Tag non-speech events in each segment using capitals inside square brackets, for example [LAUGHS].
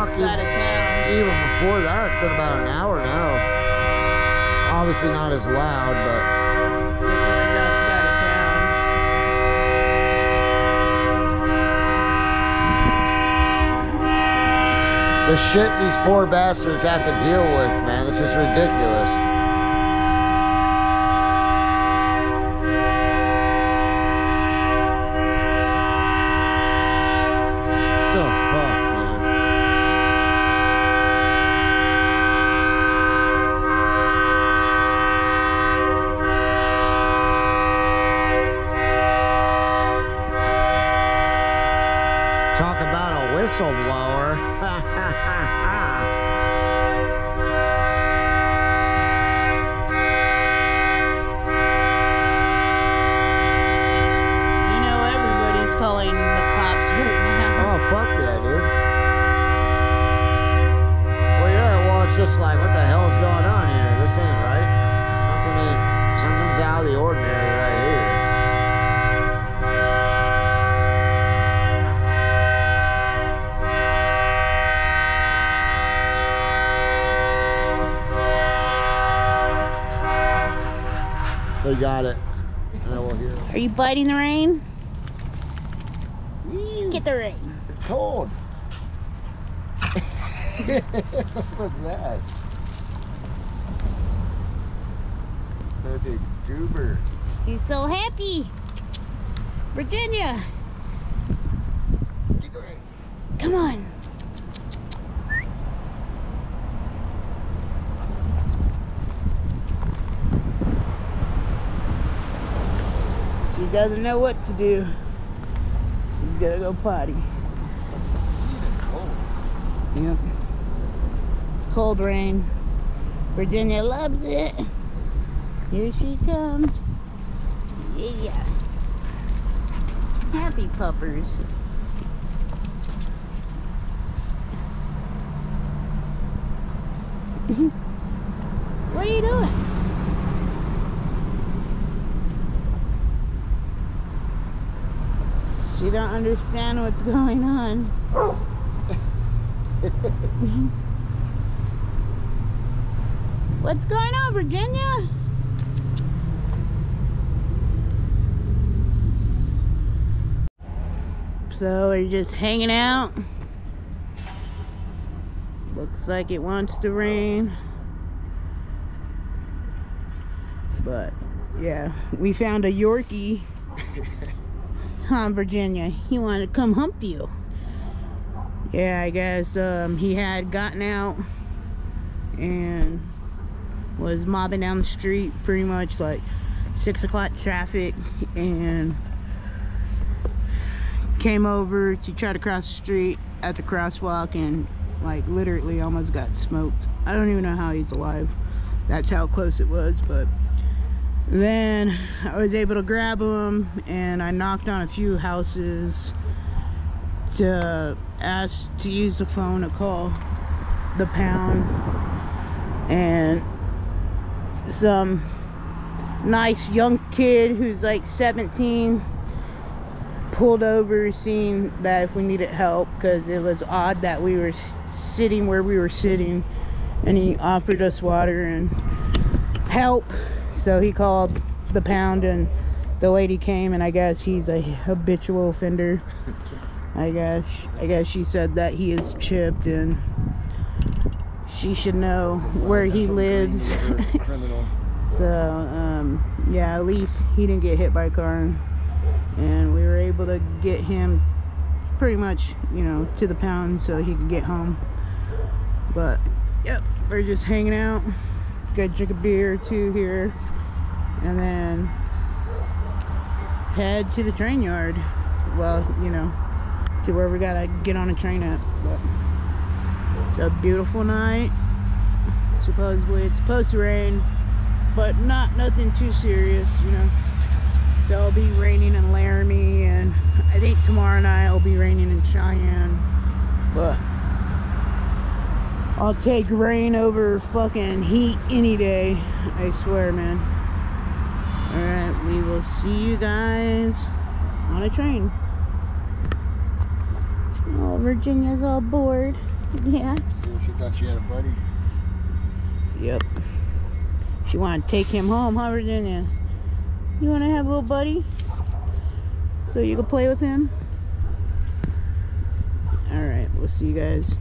Fuck, side of town. Even before that, it's been about an hour now. Obviously not as loud, but Because it was outside of town. the shit these poor bastards have to deal with, man, this is ridiculous. The fuck, man? Talk about a you biting the rain? Get the rain. It's cold. [LAUGHS] What's that? That's a goober. He's so happy. Virginia, come on. Doesn't know what to do. She's gotta go potty. Yep. It's cold rain. Virginia loves it. Here she comes. Yeah. Happy puppers. [LAUGHS] what are you doing? She don't understand what's going on. [LAUGHS] What's going on, Virginia? So we're just hanging out. Looks like it wants to rain. But yeah, we found a Yorkie. Huh, Virginia. He wanted to come hump you. Yeah, I guess um, he had gotten out and was mobbing down the street pretty much like six o'clock traffic and came over to try to cross the street at the crosswalk and like literally almost got smoked. I don't even know how he's alive. That's how close it was, but then I was able to grab them and I knocked on a few houses to ask to use the phone to call the pound. And some nice young kid who's like 17 pulled over seeing that if we needed help because it was odd that we were sitting where we were sitting and he offered us water and help so he called the pound and the lady came and i guess he's a habitual offender. I guess i guess she said that he is chipped and she should know where he lives. [LAUGHS] So um yeah at least he didn't get hit by a car and we were able to get him pretty much you know to the pound so he could get home. But yep we're just hanging out got drink a beer or two here and then head to the train yard. Well you know to where we gotta get on a train at but it's a beautiful night. Supposedly it's supposed to rain but not nothing too serious you know. So it'll be raining in Laramie and I think tomorrow night it'll be raining in Cheyenne but I'll take rain over fucking heat any day. I swear, man. Alright, we will see you guys on a train. Oh, Virginia's all bored. [LAUGHS] Yeah. She thought she had a buddy. Yep. She wanted to take him home, huh, Virginia? You want to have a little buddy? So you can play with him? Alright, we'll see you guys.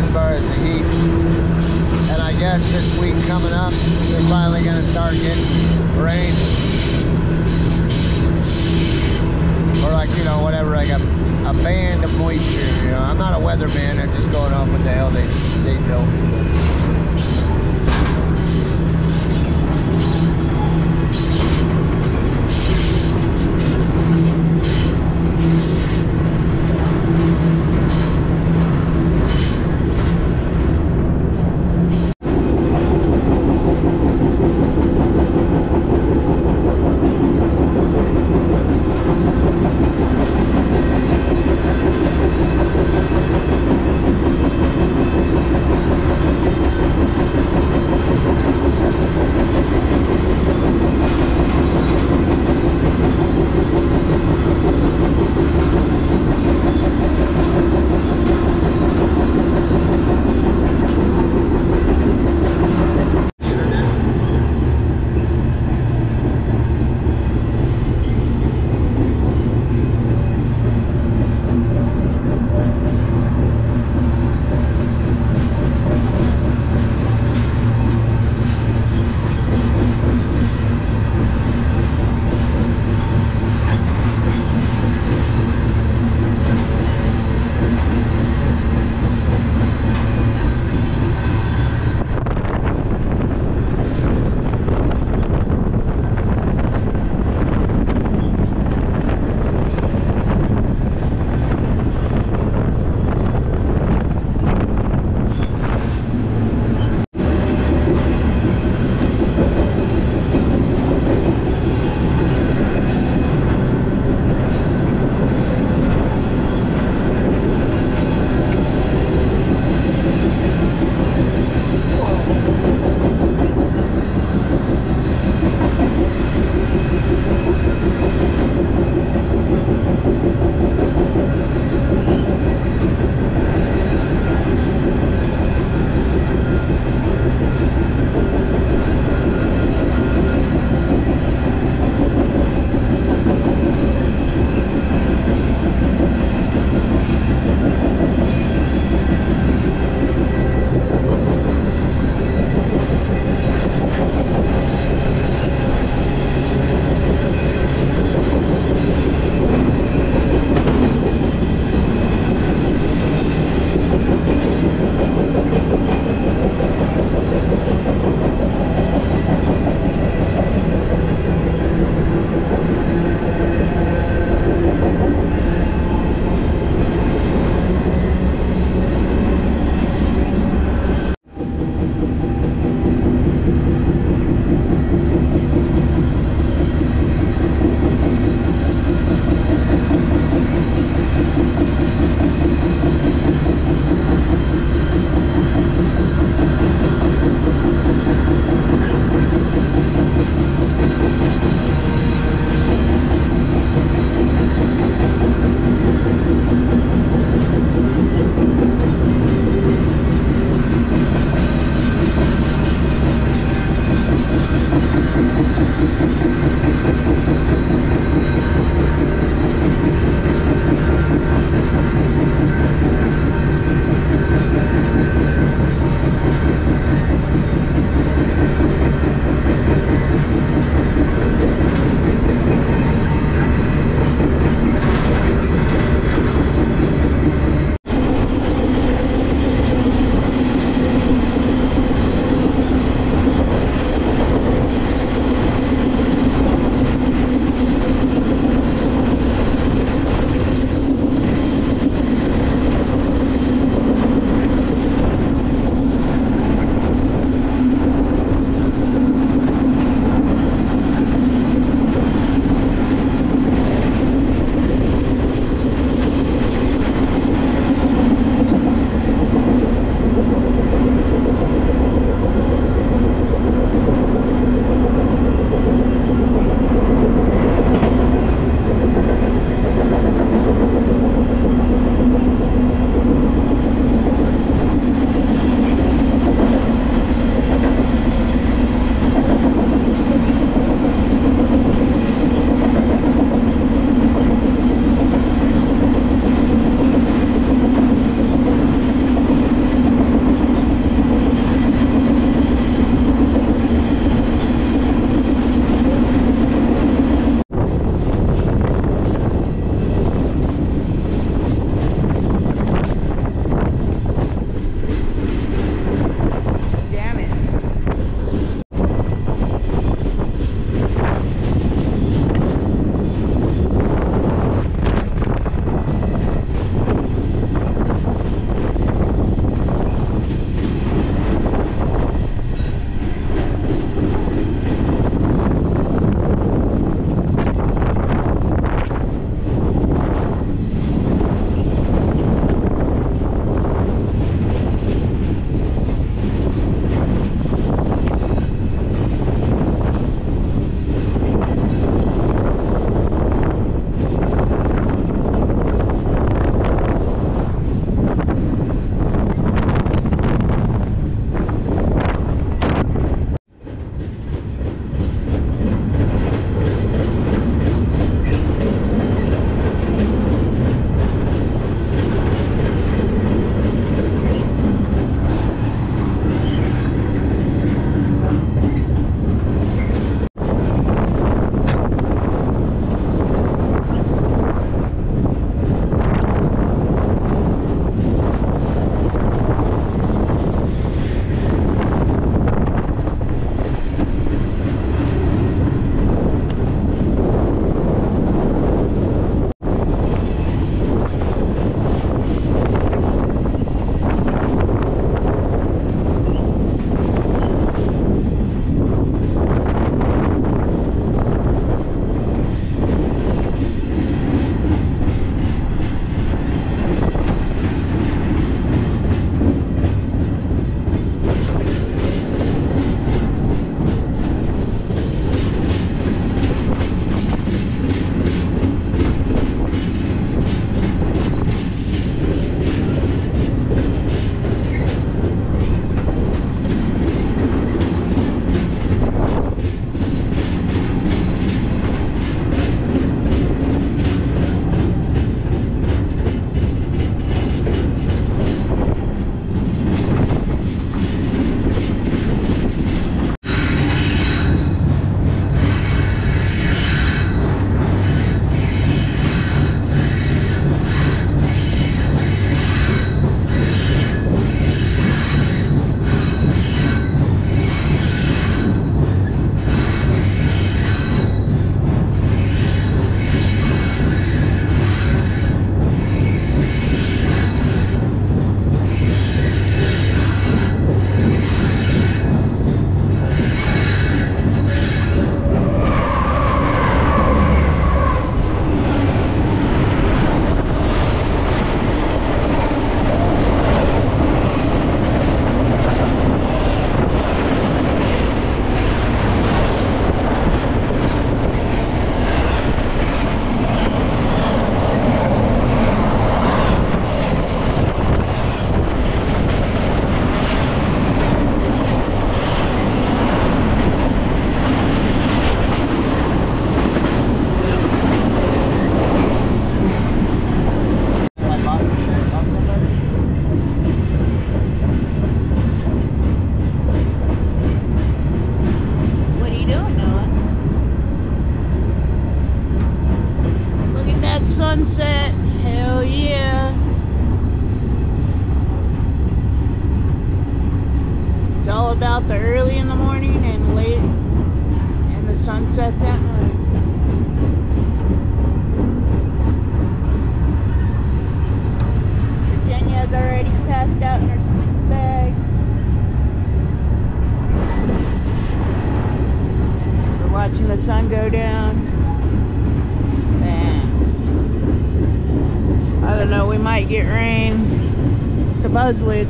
As far as the heat. And I guess this week coming up, they're finally going to start getting rain. Or like, you know, whatever, like a, a band of moisture, you know. I'm not a weatherman, I'm just going off what the hell they, they tell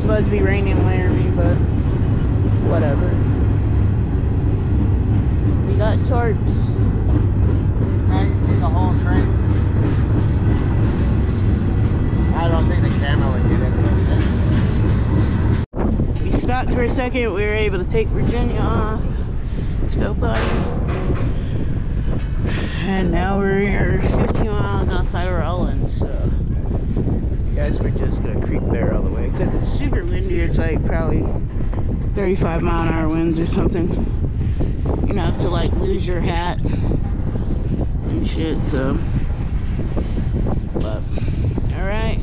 it's supposed to be raining in Laramie, but whatever. We got tarps. Now you see the whole train. I don't think the camera would get into this. We stopped for a second. We were able to take Virginia off. Let's go, buddy. And now we're 15 miles outside of Rawlins. So, I guess we're just gonna creep there all the way because it's super windy. It's like probably 35 mile an hour winds or something. You know, to like lose your hat and shit. So, but all right.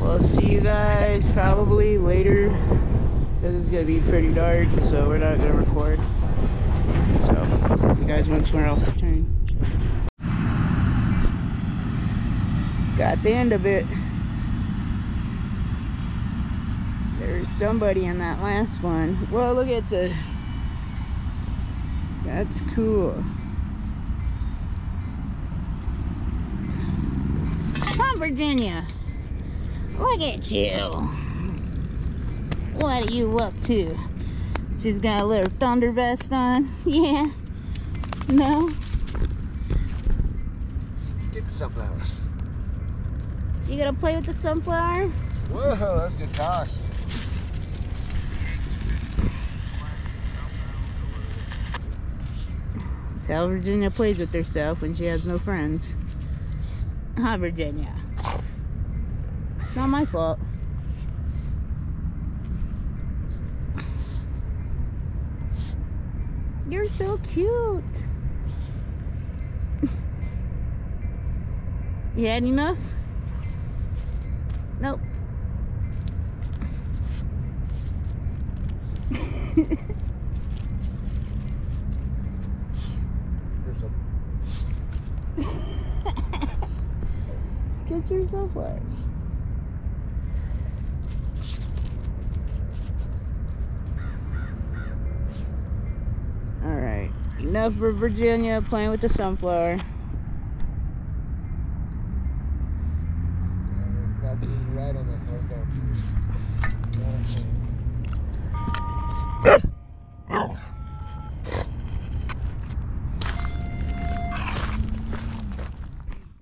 We'll see you guys probably later. Cause it's gonna be pretty dark, so we're not gonna record. So, you guys want somewhere else to turn. Got the end of it. There's somebody in that last one. Well, look at the. That's cool. Come Virginia. Look at you. What are you up to? She's got a little thunder vest on. [LAUGHS] Yeah. No. Get the sunflower. You gonna play with the sunflower? Whoa, that's a good toss. That's how Virginia plays with herself when she has no friends. Hi, Virginia. Not my fault. You're so cute. [LAUGHS] you had enough? Nope. There's a Yourself flowers. Alright. Enough for Virginia playing with the sunflower.